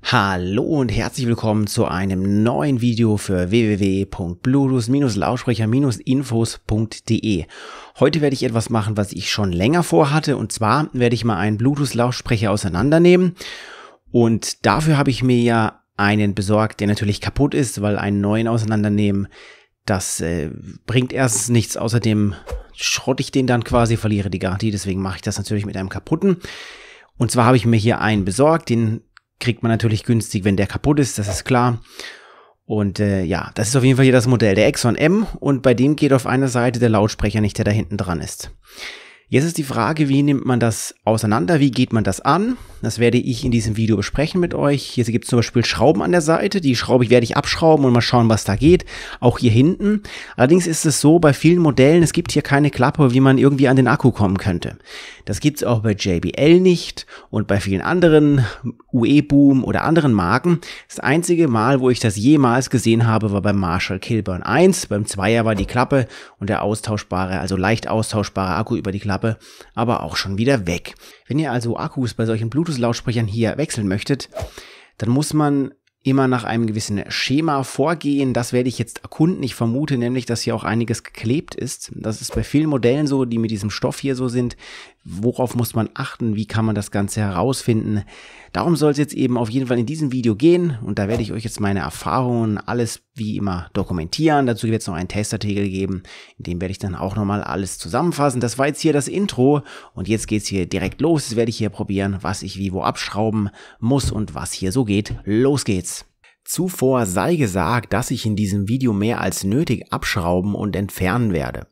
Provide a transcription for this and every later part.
Hallo und herzlich willkommen zu einem neuen Video für www.bluetooth-lautsprecher-infos.de. Heute werde ich etwas machen, was ich schon länger vorhatte und zwar werde ich mal einen Bluetooth-Lautsprecher auseinandernehmen und dafür habe ich mir ja einen besorgt, der natürlich kaputt ist, weil einen neuen auseinandernehmen, das äh, bringt erstens nichts, außerdem schrotte ich den dann quasi, verliere die Garantie, deswegen mache ich das natürlich mit einem kaputten. Und zwar habe ich mir hier einen besorgt, den kriegt man natürlich günstig, wenn der kaputt ist, das ist klar. Und äh, ja, das ist auf jeden Fall hier das Modell, der Exxon M. Und bei dem geht auf einer Seite der Lautsprecher nicht, der da hinten dran ist. Jetzt ist die Frage, wie nimmt man das auseinander? Wie geht man das an? Das werde ich in diesem Video besprechen mit euch. Hier gibt es zum Beispiel Schrauben an der Seite. Die Schraube werde ich abschrauben und mal schauen, was da geht. Auch hier hinten. Allerdings ist es so, bei vielen Modellen, es gibt hier keine Klappe, wie man irgendwie an den Akku kommen könnte. Das gibt es auch bei JBL nicht und bei vielen anderen UE-Boom oder anderen Marken. Das einzige Mal, wo ich das jemals gesehen habe, war beim Marshall Kilburn 1. Beim Zweier war die Klappe und der austauschbare, also leicht austauschbare Akku über die Klappe, aber auch schon wieder weg. Wenn ihr also Akkus bei solchen Bluetooth-Lautsprechern hier wechseln möchtet, dann muss man immer nach einem gewissen Schema vorgehen. Das werde ich jetzt erkunden. Ich vermute nämlich, dass hier auch einiges geklebt ist. Das ist bei vielen Modellen so, die mit diesem Stoff hier so sind. Worauf muss man achten? Wie kann man das Ganze herausfinden? Darum soll es jetzt eben auf jeden Fall in diesem Video gehen. Und da werde ich euch jetzt meine Erfahrungen alles wie immer dokumentieren. Dazu wird es noch einen Testartikel geben. In dem werde ich dann auch nochmal alles zusammenfassen. Das war jetzt hier das Intro. Und jetzt geht's hier direkt los. Jetzt werde ich hier probieren, was ich wie wo abschrauben muss und was hier so geht. Los geht's! Zuvor sei gesagt, dass ich in diesem Video mehr als nötig abschrauben und entfernen werde.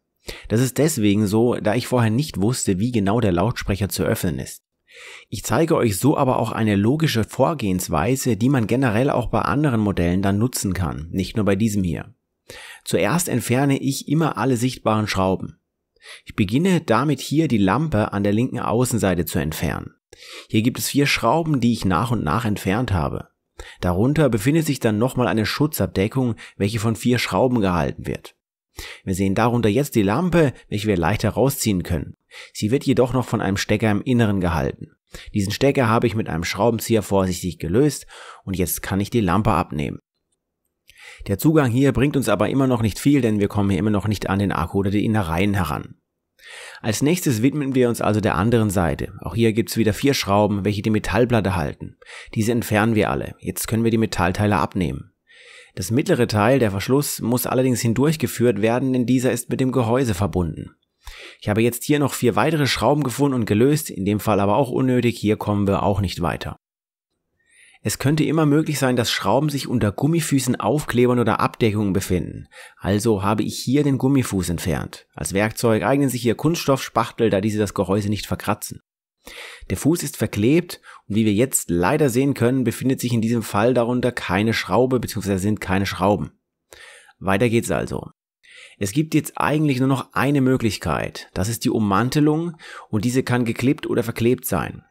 Das ist deswegen so, da ich vorher nicht wusste, wie genau der Lautsprecher zu öffnen ist. Ich zeige euch so aber auch eine logische Vorgehensweise, die man generell auch bei anderen Modellen dann nutzen kann, nicht nur bei diesem hier. Zuerst entferne ich immer alle sichtbaren Schrauben. Ich beginne damit hier die Lampe an der linken Außenseite zu entfernen. Hier gibt es vier Schrauben, die ich nach und nach entfernt habe. Darunter befindet sich dann nochmal eine Schutzabdeckung, welche von vier Schrauben gehalten wird. Wir sehen darunter jetzt die Lampe, welche wir leicht herausziehen können. Sie wird jedoch noch von einem Stecker im Inneren gehalten. Diesen Stecker habe ich mit einem Schraubenzieher vorsichtig gelöst und jetzt kann ich die Lampe abnehmen. Der Zugang hier bringt uns aber immer noch nicht viel, denn wir kommen hier immer noch nicht an den Akku oder die Innereien heran. Als nächstes widmen wir uns also der anderen Seite. Auch hier gibt es wieder vier Schrauben, welche die Metallplatte halten. Diese entfernen wir alle. Jetzt können wir die Metallteile abnehmen. Das mittlere Teil, der Verschluss, muss allerdings hindurchgeführt werden, denn dieser ist mit dem Gehäuse verbunden. Ich habe jetzt hier noch vier weitere Schrauben gefunden und gelöst, in dem Fall aber auch unnötig, hier kommen wir auch nicht weiter. Es könnte immer möglich sein, dass Schrauben sich unter Gummifüßen, Aufklebern oder Abdeckungen befinden. Also habe ich hier den Gummifuß entfernt. Als Werkzeug eignen sich hier Kunststoffspachtel, da diese das Gehäuse nicht verkratzen. Der Fuß ist verklebt und wie wir jetzt leider sehen können, befindet sich in diesem Fall darunter keine Schraube bzw. sind keine Schrauben. Weiter geht's also. Es gibt jetzt eigentlich nur noch eine Möglichkeit. Das ist die Ummantelung und diese kann geklebt oder verklebt sein.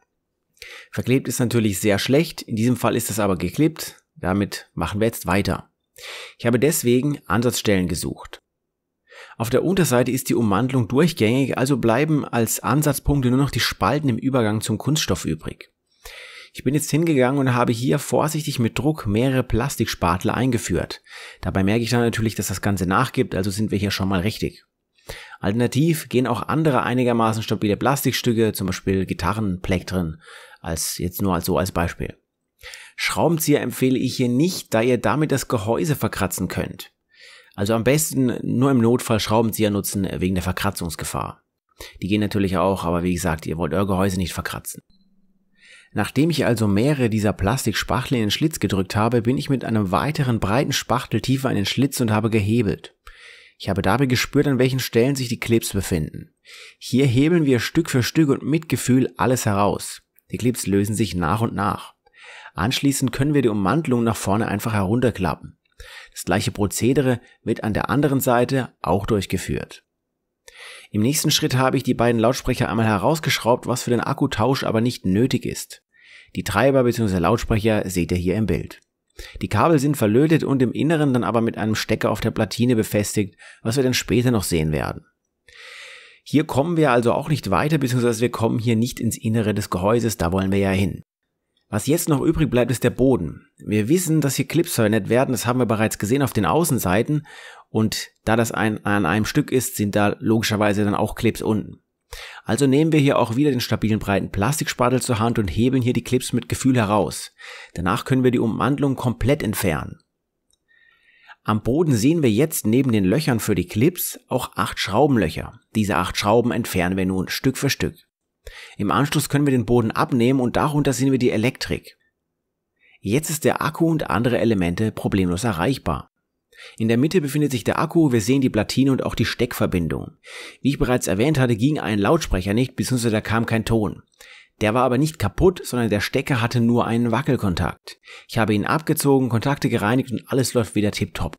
Verklebt ist natürlich sehr schlecht, in diesem Fall ist es aber geklebt, damit machen wir jetzt weiter. Ich habe deswegen Ansatzstellen gesucht. Auf der Unterseite ist die Ummantelung durchgängig, also bleiben als Ansatzpunkte nur noch die Spalten im Übergang zum Kunststoff übrig. Ich bin jetzt hingegangen und habe hier vorsichtig mit Druck mehrere Plastikspatel eingeführt. Dabei merke ich dann natürlich, dass das Ganze nachgibt, also sind wir hier schon mal richtig. Alternativ gehen auch andere einigermaßen stabile Plastikstücke, zum Beispiel Gitarrenplektren, als jetzt nur als so als Beispiel. Schraubenzieher empfehle ich hier nicht, da ihr damit das Gehäuse verkratzen könnt. Also am besten nur im Notfall Schraubenzieher nutzen wegen der Verkratzungsgefahr. Die gehen natürlich auch, aber wie gesagt, ihr wollt euer Gehäuse nicht verkratzen. Nachdem ich also mehrere dieser Plastikspachtel in den Schlitz gedrückt habe, bin ich mit einem weiteren breiten Spachtel tiefer in den Schlitz und habe gehebelt. Ich habe dabei gespürt, an welchen Stellen sich die Clips befinden. Hier hebeln wir Stück für Stück und mit Gefühl alles heraus. Die Clips lösen sich nach und nach. Anschließend können wir die Ummantelung nach vorne einfach herunterklappen. Das gleiche Prozedere wird an der anderen Seite auch durchgeführt. Im nächsten Schritt habe ich die beiden Lautsprecher einmal herausgeschraubt, was für den Akkutausch aber nicht nötig ist. Die Treiber bzw. Lautsprecher seht ihr hier im Bild. Die Kabel sind verlötet und im Inneren dann aber mit einem Stecker auf der Platine befestigt, was wir dann später noch sehen werden. Hier kommen wir also auch nicht weiter, beziehungsweise wir kommen hier nicht ins Innere des Gehäuses, da wollen wir ja hin. Was jetzt noch übrig bleibt, ist der Boden. Wir wissen, dass hier Clips verwendet werden, das haben wir bereits gesehen auf den Außenseiten und da das ein, an einem Stück ist, sind da logischerweise dann auch Clips unten. Also nehmen wir hier auch wieder den stabilen breiten Plastikspatel zur Hand und hebeln hier die Clips mit Gefühl heraus. Danach können wir die Umwandlung komplett entfernen. Am Boden sehen wir jetzt neben den Löchern für die Clips auch acht Schraubenlöcher. Diese acht Schrauben entfernen wir nun Stück für Stück. Im Anschluss können wir den Boden abnehmen und darunter sehen wir die Elektrik. Jetzt ist der Akku und andere Elemente problemlos erreichbar. In der Mitte befindet sich der Akku, wir sehen die Platine und auch die Steckverbindung. Wie ich bereits erwähnt hatte, ging ein Lautsprecher nicht, bzw. da kam kein Ton. Der war aber nicht kaputt, sondern der Stecker hatte nur einen Wackelkontakt. Ich habe ihn abgezogen, Kontakte gereinigt und alles läuft wieder tiptop.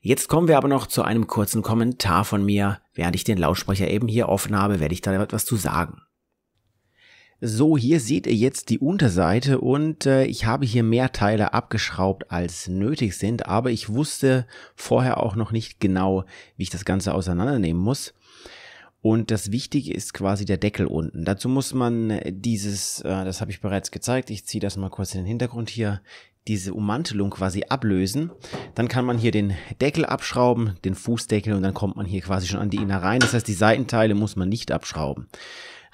Jetzt kommen wir aber noch zu einem kurzen Kommentar von mir. Während ich den Lautsprecher eben hier offen habe, werde ich da etwas zu sagen. So, hier seht ihr jetzt die Unterseite und äh, ich habe hier mehr Teile abgeschraubt als nötig sind, aber ich wusste vorher auch noch nicht genau, wie ich das Ganze auseinandernehmen muss. Und das Wichtige ist quasi der Deckel unten. Dazu muss man dieses, äh, das habe ich bereits gezeigt, ich ziehe das mal kurz in den Hintergrund hier, diese Ummantelung quasi ablösen. Dann kann man hier den Deckel abschrauben, den Fußdeckel und dann kommt man hier quasi schon an die Innereien. Das heißt, die Seitenteile muss man nicht abschrauben.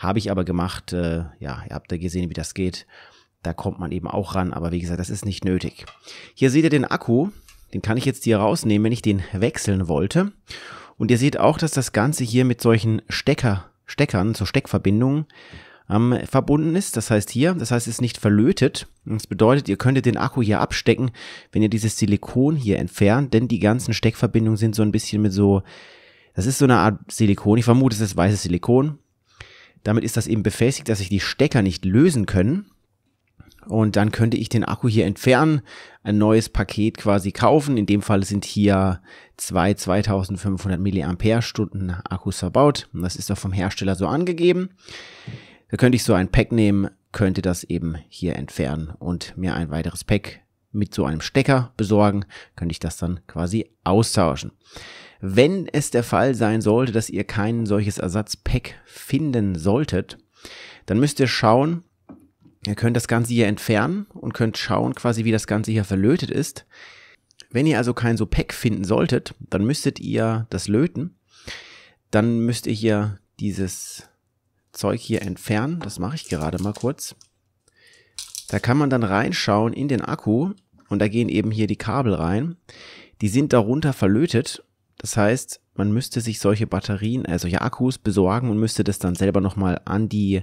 Habe ich aber gemacht, äh, ja, ihr habt ja gesehen, wie das geht. Da kommt man eben auch ran, aber wie gesagt, das ist nicht nötig. Hier seht ihr den Akku, den kann ich jetzt hier rausnehmen, wenn ich den wechseln wollte. Und ihr seht auch, dass das Ganze hier mit solchen Stecker, Steckern, so Steckverbindungen ähm, verbunden ist. Das heißt hier, das heißt, es ist nicht verlötet. Das bedeutet, ihr könntet den Akku hier abstecken, wenn ihr dieses Silikon hier entfernt, denn die ganzen Steckverbindungen sind so ein bisschen mit so, das ist so eine Art Silikon. Ich vermute, es ist weißes Silikon. Damit ist das eben befestigt, dass sich die Stecker nicht lösen können. Und dann könnte ich den Akku hier entfernen, ein neues Paket quasi kaufen. In dem Fall sind hier zwei 2500 mAh Akkus verbaut. Und das ist auch vom Hersteller so angegeben. Da könnte ich so ein Pack nehmen, könnte das eben hier entfernen und mir ein weiteres Pack mit so einem Stecker besorgen, könnte ich das dann quasi austauschen. Wenn es der Fall sein sollte, dass ihr kein solches Ersatzpack finden solltet, dann müsst ihr schauen, ihr könnt das Ganze hier entfernen und könnt schauen quasi, wie das Ganze hier verlötet ist. Wenn ihr also kein so Pack finden solltet, dann müsstet ihr das löten. Dann müsst ihr hier dieses Zeug hier entfernen. Das mache ich gerade mal kurz. Da kann man dann reinschauen in den Akku und da gehen eben hier die Kabel rein. Die sind darunter verlötet das heißt, man müsste sich solche Batterien, äh, solche Akkus besorgen und müsste das dann selber nochmal an die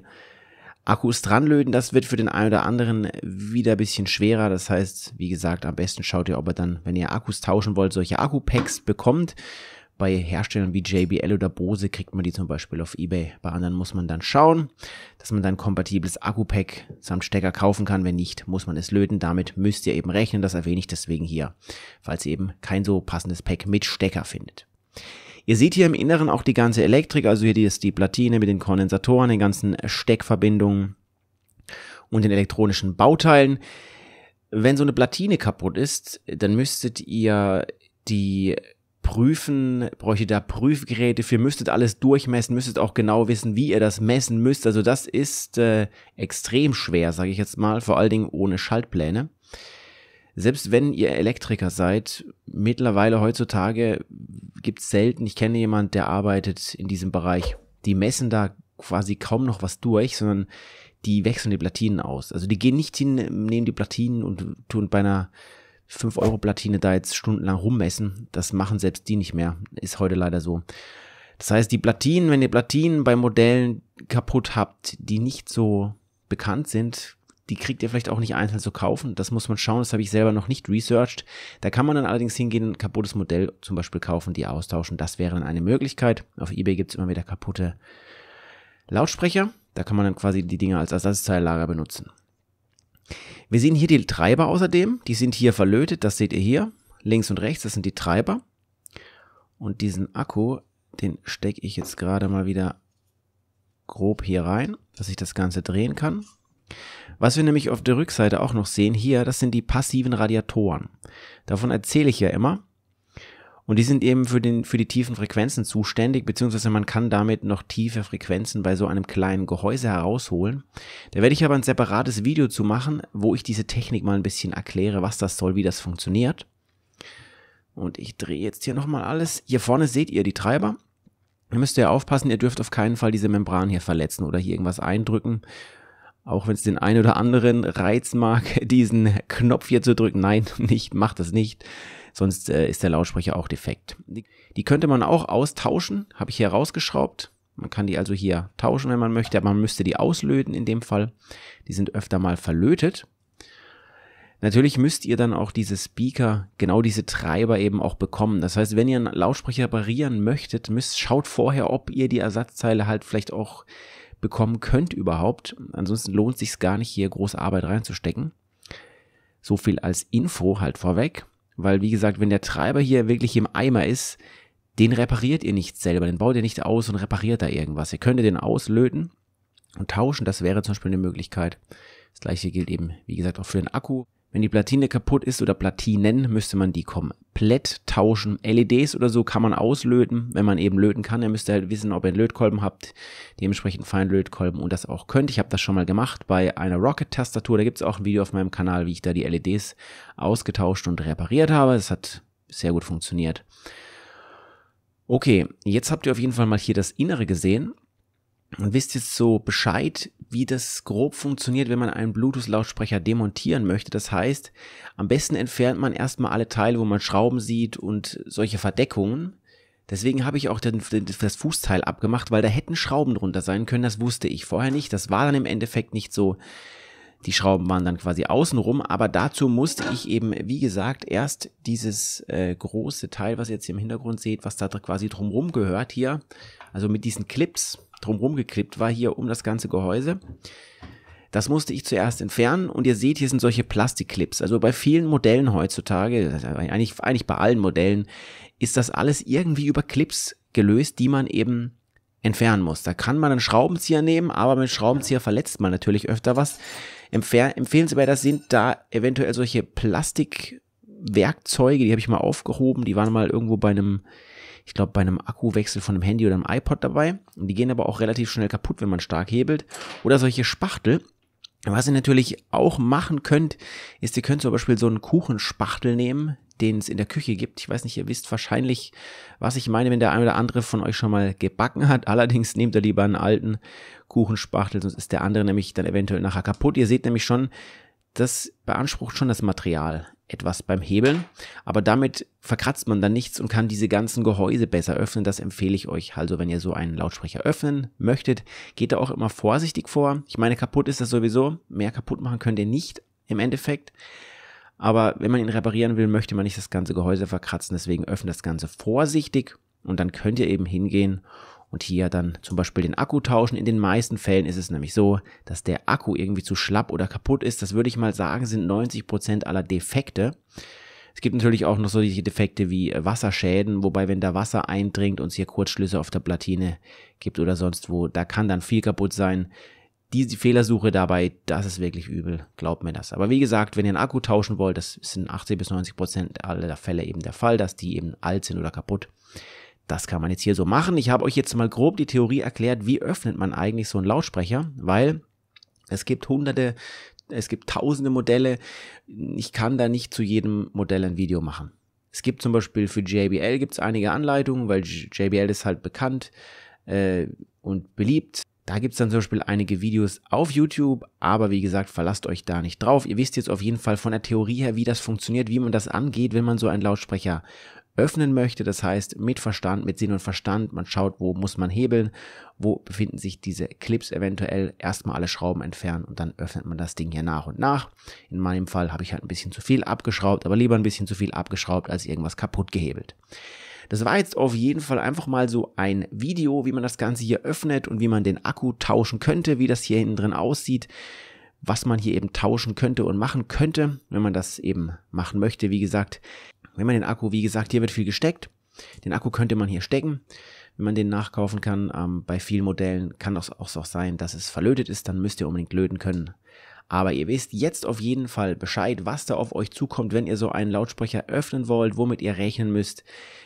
Akkus dranlöten. Das wird für den einen oder anderen wieder ein bisschen schwerer. Das heißt, wie gesagt, am besten schaut ihr, ob ihr dann, wenn ihr Akkus tauschen wollt, solche Akku-Packs bekommt. Bei Herstellern wie JBL oder Bose kriegt man die zum Beispiel auf Ebay. Bei anderen muss man dann schauen, dass man dann kompatibles Akku-Pack samt Stecker kaufen kann. Wenn nicht, muss man es löten. Damit müsst ihr eben rechnen. Das erwähne ich deswegen hier, falls ihr eben kein so passendes Pack mit Stecker findet. Ihr seht hier im Inneren auch die ganze Elektrik, also hier ist die Platine mit den Kondensatoren, den ganzen Steckverbindungen und den elektronischen Bauteilen. Wenn so eine Platine kaputt ist, dann müsstet ihr die prüfen, bräuchte da Prüfgeräte für, müsstet alles durchmessen, müsstet auch genau wissen, wie ihr das messen müsst. Also das ist äh, extrem schwer, sage ich jetzt mal, vor allen Dingen ohne Schaltpläne. Selbst wenn ihr Elektriker seid, mittlerweile heutzutage gibt es selten, ich kenne jemand, der arbeitet in diesem Bereich, die messen da quasi kaum noch was durch, sondern die wechseln die Platinen aus. Also die gehen nicht hin, nehmen die Platinen und tun bei einer 5-Euro-Platine da jetzt stundenlang rummessen. Das machen selbst die nicht mehr. Ist heute leider so. Das heißt, die Platinen, wenn ihr Platinen bei Modellen kaputt habt, die nicht so bekannt sind, die kriegt ihr vielleicht auch nicht einzeln zu kaufen. Das muss man schauen, das habe ich selber noch nicht researched. Da kann man dann allerdings hingehen, ein kaputtes Modell zum Beispiel kaufen, die austauschen. Das wäre dann eine Möglichkeit. Auf Ebay gibt es immer wieder kaputte Lautsprecher. Da kann man dann quasi die Dinge als Ersatzteillager benutzen. Wir sehen hier die Treiber außerdem. Die sind hier verlötet. Das seht ihr hier. Links und rechts, das sind die Treiber. Und diesen Akku, den stecke ich jetzt gerade mal wieder grob hier rein, dass ich das Ganze drehen kann. Was wir nämlich auf der Rückseite auch noch sehen, hier, das sind die passiven Radiatoren. Davon erzähle ich ja immer. Und die sind eben für, den, für die tiefen Frequenzen zuständig, beziehungsweise man kann damit noch tiefe Frequenzen bei so einem kleinen Gehäuse herausholen. Da werde ich aber ein separates Video zu machen, wo ich diese Technik mal ein bisschen erkläre, was das soll, wie das funktioniert. Und ich drehe jetzt hier nochmal alles. Hier vorne seht ihr die Treiber. Ihr müsst ja aufpassen, ihr dürft auf keinen Fall diese Membran hier verletzen oder hier irgendwas eindrücken. Auch wenn es den einen oder anderen reizen mag, diesen Knopf hier zu drücken. Nein, nicht, macht das nicht. Sonst äh, ist der Lautsprecher auch defekt. Die, die könnte man auch austauschen, habe ich hier rausgeschraubt. Man kann die also hier tauschen, wenn man möchte, aber man müsste die auslöten in dem Fall. Die sind öfter mal verlötet. Natürlich müsst ihr dann auch diese Speaker, genau diese Treiber eben auch bekommen. Das heißt, wenn ihr einen Lautsprecher reparieren möchtet, müsst, schaut vorher, ob ihr die Ersatzteile halt vielleicht auch bekommen könnt überhaupt. Ansonsten lohnt sich gar nicht, hier große Arbeit reinzustecken. So viel als Info halt vorweg. Weil, wie gesagt, wenn der Treiber hier wirklich im Eimer ist, den repariert ihr nicht selber, den baut ihr nicht aus und repariert da irgendwas. Ihr könnt den auslöten und tauschen, das wäre zum Beispiel eine Möglichkeit. Das gleiche gilt eben, wie gesagt, auch für den Akku. Wenn die Platine kaputt ist oder Platinen, müsste man die komplett tauschen. LEDs oder so kann man auslöten, wenn man eben löten kann. Ihr müsst halt wissen, ob ihr einen Lötkolben habt, dementsprechend feinen Lötkolben und das auch könnt. Ich habe das schon mal gemacht bei einer Rocket-Tastatur. Da gibt es auch ein Video auf meinem Kanal, wie ich da die LEDs ausgetauscht und repariert habe. Das hat sehr gut funktioniert. Okay, jetzt habt ihr auf jeden Fall mal hier das Innere gesehen und wisst jetzt so Bescheid, wie das grob funktioniert, wenn man einen Bluetooth-Lautsprecher demontieren möchte. Das heißt, am besten entfernt man erstmal alle Teile, wo man Schrauben sieht und solche Verdeckungen. Deswegen habe ich auch den, das Fußteil abgemacht, weil da hätten Schrauben drunter sein können. Das wusste ich vorher nicht. Das war dann im Endeffekt nicht so. Die Schrauben waren dann quasi außenrum, aber dazu musste ich eben, wie gesagt, erst dieses äh, große Teil, was ihr jetzt hier im Hintergrund seht, was da quasi drumrum gehört hier, also mit diesen Clips, drumherum geklippt war hier um das ganze Gehäuse. Das musste ich zuerst entfernen und ihr seht, hier sind solche Plastikclips. Also bei vielen Modellen heutzutage, eigentlich, eigentlich bei allen Modellen, ist das alles irgendwie über Clips gelöst, die man eben entfernen muss. Da kann man einen Schraubenzieher nehmen, aber mit Schraubenzieher verletzt man natürlich öfter was. empfehlenswert das sind da eventuell solche Plastikwerkzeuge, die habe ich mal aufgehoben, die waren mal irgendwo bei einem ich glaube, bei einem Akkuwechsel von einem Handy oder einem iPod dabei. Und die gehen aber auch relativ schnell kaputt, wenn man stark hebelt. Oder solche Spachtel. Was ihr natürlich auch machen könnt, ist, ihr könnt zum Beispiel so einen Kuchenspachtel nehmen, den es in der Küche gibt. Ich weiß nicht, ihr wisst wahrscheinlich, was ich meine, wenn der eine oder andere von euch schon mal gebacken hat. Allerdings nehmt ihr lieber einen alten Kuchenspachtel, sonst ist der andere nämlich dann eventuell nachher kaputt. Ihr seht nämlich schon, das beansprucht schon das Material etwas beim Hebeln, aber damit verkratzt man dann nichts und kann diese ganzen Gehäuse besser öffnen. Das empfehle ich euch. Also wenn ihr so einen Lautsprecher öffnen möchtet, geht da auch immer vorsichtig vor. Ich meine, kaputt ist das sowieso. Mehr kaputt machen könnt ihr nicht im Endeffekt. Aber wenn man ihn reparieren will, möchte man nicht das ganze Gehäuse verkratzen. Deswegen öffnet das Ganze vorsichtig und dann könnt ihr eben hingehen und hier dann zum Beispiel den Akku tauschen. In den meisten Fällen ist es nämlich so, dass der Akku irgendwie zu schlapp oder kaputt ist. Das würde ich mal sagen, sind 90 Prozent aller Defekte. Es gibt natürlich auch noch solche Defekte wie Wasserschäden, wobei wenn da Wasser eindringt und es hier Kurzschlüsse auf der Platine gibt oder sonst wo, da kann dann viel kaputt sein. Diese Fehlersuche dabei, das ist wirklich übel, glaubt mir das. Aber wie gesagt, wenn ihr einen Akku tauschen wollt, das sind 80 bis 90 Prozent aller Fälle eben der Fall, dass die eben alt sind oder kaputt. Das kann man jetzt hier so machen. Ich habe euch jetzt mal grob die Theorie erklärt, wie öffnet man eigentlich so einen Lautsprecher, weil es gibt hunderte, es gibt tausende Modelle. Ich kann da nicht zu jedem Modell ein Video machen. Es gibt zum Beispiel für JBL gibt es einige Anleitungen, weil JBL ist halt bekannt äh, und beliebt. Da gibt es dann zum Beispiel einige Videos auf YouTube, aber wie gesagt, verlasst euch da nicht drauf. Ihr wisst jetzt auf jeden Fall von der Theorie her, wie das funktioniert, wie man das angeht, wenn man so einen Lautsprecher öffnen möchte. Das heißt, mit Verstand, mit Sinn und Verstand, man schaut, wo muss man hebeln, wo befinden sich diese Clips eventuell, erstmal alle Schrauben entfernen und dann öffnet man das Ding hier nach und nach. In meinem Fall habe ich halt ein bisschen zu viel abgeschraubt, aber lieber ein bisschen zu viel abgeschraubt, als irgendwas kaputt gehebelt. Das war jetzt auf jeden Fall einfach mal so ein Video, wie man das Ganze hier öffnet und wie man den Akku tauschen könnte, wie das hier hinten drin aussieht was man hier eben tauschen könnte und machen könnte, wenn man das eben machen möchte. Wie gesagt, wenn man den Akku, wie gesagt, hier wird viel gesteckt. Den Akku könnte man hier stecken, wenn man den nachkaufen kann. Ähm, bei vielen Modellen kann es auch, auch sein, dass es verlötet ist, dann müsst ihr unbedingt löten können. Aber ihr wisst jetzt auf jeden Fall Bescheid, was da auf euch zukommt, wenn ihr so einen Lautsprecher öffnen wollt, womit ihr rechnen müsst,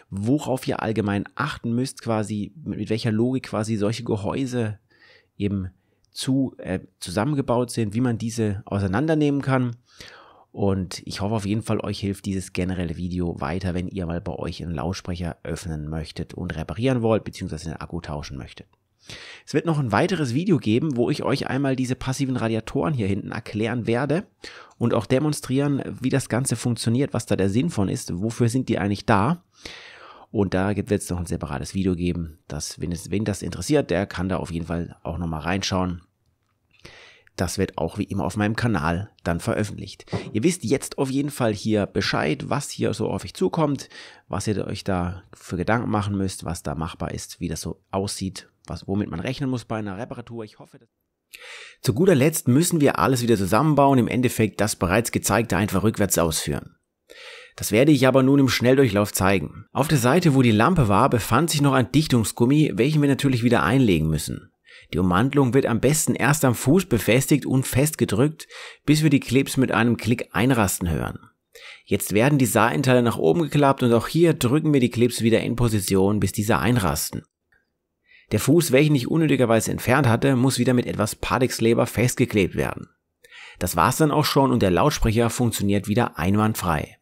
worauf ihr allgemein achten müsst, quasi, mit welcher Logik quasi solche Gehäuse eben zu, äh, zusammengebaut sind, wie man diese auseinandernehmen kann. Und ich hoffe auf jeden Fall, euch hilft dieses generelle Video weiter, wenn ihr mal bei euch einen Lautsprecher öffnen möchtet und reparieren wollt, beziehungsweise den Akku tauschen möchtet. Es wird noch ein weiteres Video geben, wo ich euch einmal diese passiven Radiatoren hier hinten erklären werde und auch demonstrieren, wie das Ganze funktioniert, was da der Sinn von ist, wofür sind die eigentlich da. Und da wird es noch ein separates Video geben, dass, wenn, es, wen das interessiert, der kann da auf jeden Fall auch nochmal reinschauen. Das wird auch wie immer auf meinem Kanal dann veröffentlicht. Ihr wisst jetzt auf jeden Fall hier Bescheid, was hier so auf euch zukommt, was ihr euch da für Gedanken machen müsst, was da machbar ist, wie das so aussieht, was, womit man rechnen muss bei einer Reparatur. Ich hoffe, dass zu guter Letzt müssen wir alles wieder zusammenbauen, im Endeffekt das bereits gezeigte einfach rückwärts ausführen. Das werde ich aber nun im Schnelldurchlauf zeigen. Auf der Seite, wo die Lampe war, befand sich noch ein Dichtungsgummi, welchen wir natürlich wieder einlegen müssen. Die Ummantelung wird am besten erst am Fuß befestigt und festgedrückt, bis wir die Clips mit einem Klick einrasten hören. Jetzt werden die Seitenteile nach oben geklappt und auch hier drücken wir die Clips wieder in Position, bis diese einrasten. Der Fuß, welchen ich unnötigerweise entfernt hatte, muss wieder mit etwas Padexleber festgeklebt werden. Das war's dann auch schon und der Lautsprecher funktioniert wieder einwandfrei.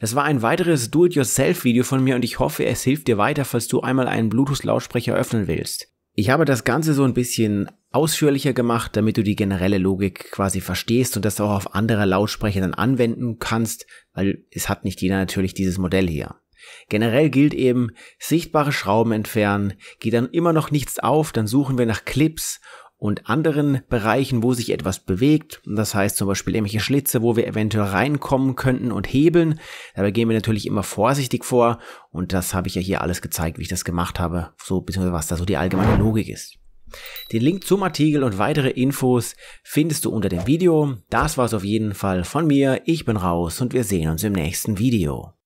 Das war ein weiteres Do-it-yourself-Video von mir und ich hoffe, es hilft dir weiter, falls du einmal einen Bluetooth-Lautsprecher öffnen willst. Ich habe das Ganze so ein bisschen ausführlicher gemacht, damit du die generelle Logik quasi verstehst und das auch auf andere Lautsprecher dann anwenden kannst, weil es hat nicht jeder natürlich dieses Modell hier. Generell gilt eben, sichtbare Schrauben entfernen, geht dann immer noch nichts auf, dann suchen wir nach Clips und anderen Bereichen, wo sich etwas bewegt. Das heißt zum Beispiel irgendwelche Schlitze, wo wir eventuell reinkommen könnten und hebeln. Dabei gehen wir natürlich immer vorsichtig vor und das habe ich ja hier alles gezeigt, wie ich das gemacht habe, so beziehungsweise was da so die allgemeine Logik ist. Den Link zum Artikel und weitere Infos findest du unter dem Video. Das war's auf jeden Fall von mir. Ich bin raus und wir sehen uns im nächsten Video.